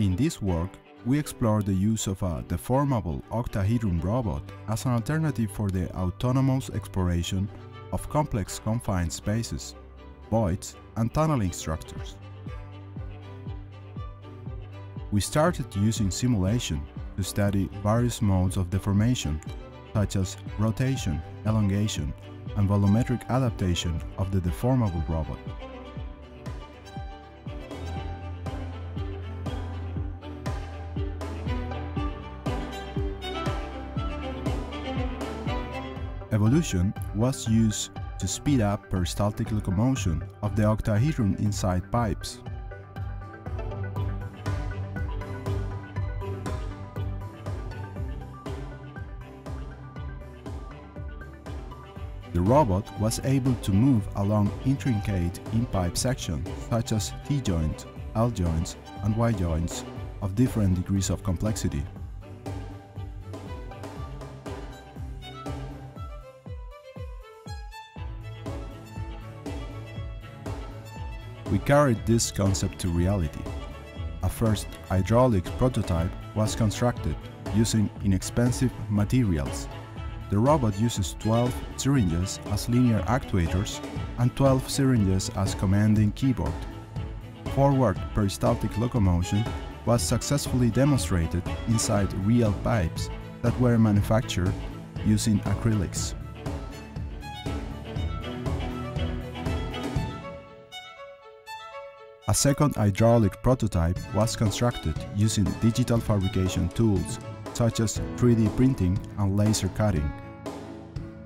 In this work, we explore the use of a deformable octahedron robot as an alternative for the autonomous exploration of complex confined spaces, voids, and tunneling structures. We started using simulation to study various modes of deformation, such as rotation, elongation, and volumetric adaptation of the deformable robot. Evolution was used to speed up peristaltic locomotion of the octahedron inside pipes. The robot was able to move along intricate in-pipe sections such as T-joints, L-joints, and Y-joints of different degrees of complexity. Carried this concept to reality. A first hydraulic prototype was constructed using inexpensive materials. The robot uses 12 syringes as linear actuators and 12 syringes as commanding keyboard. Forward peristaltic locomotion was successfully demonstrated inside real pipes that were manufactured using acrylics. A second hydraulic prototype was constructed using digital fabrication tools such as 3D printing and laser cutting.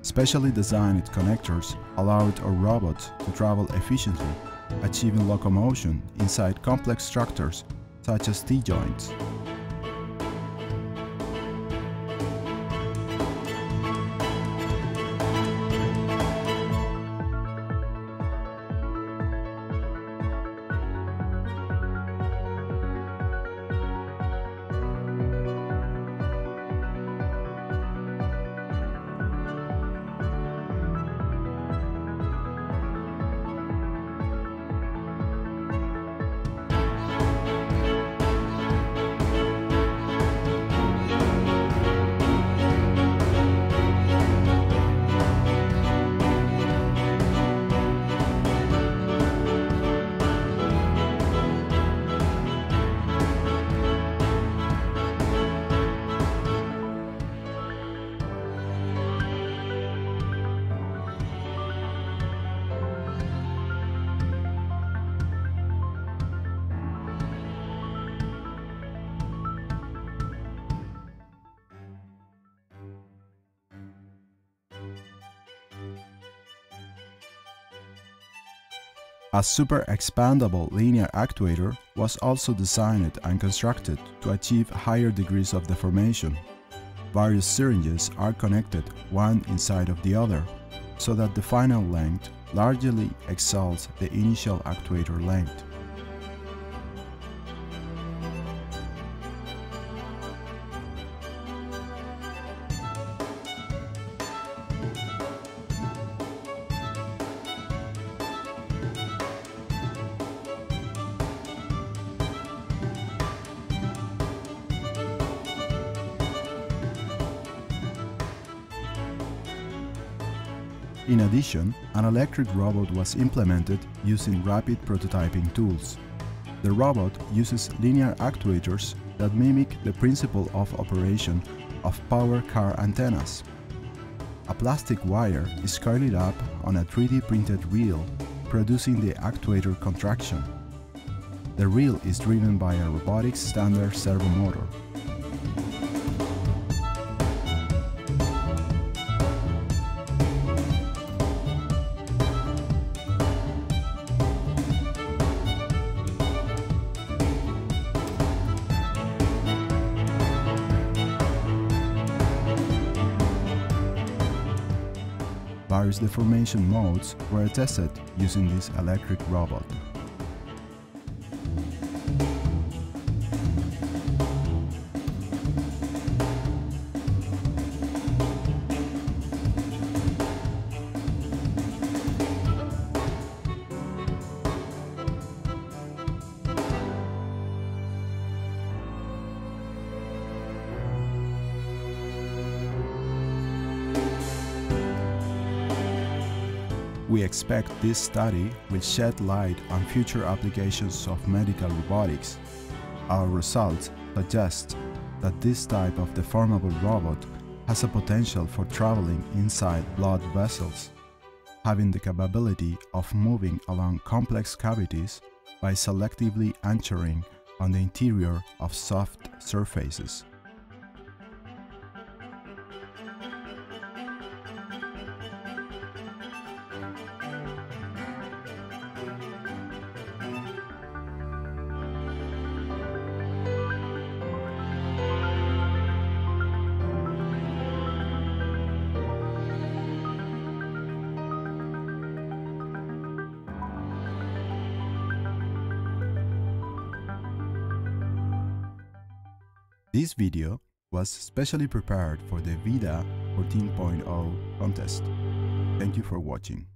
Specially designed connectors allowed our robot to travel efficiently, achieving locomotion inside complex structures such as T-joints. A super expandable linear actuator was also designed and constructed to achieve higher degrees of deformation. Various syringes are connected one inside of the other, so that the final length largely exceeds the initial actuator length. In addition, an electric robot was implemented using rapid prototyping tools. The robot uses linear actuators that mimic the principle of operation of power car antennas. A plastic wire is coiled up on a 3D printed reel, producing the actuator contraction. The reel is driven by a robotics standard servo motor. Various deformation modes were tested using this electric robot. We expect this study will shed light on future applications of medical robotics. Our results suggest that this type of deformable robot has a potential for traveling inside blood vessels, having the capability of moving along complex cavities by selectively anchoring on the interior of soft surfaces. This video was specially prepared for the VIDA 14.0 contest. Thank you for watching.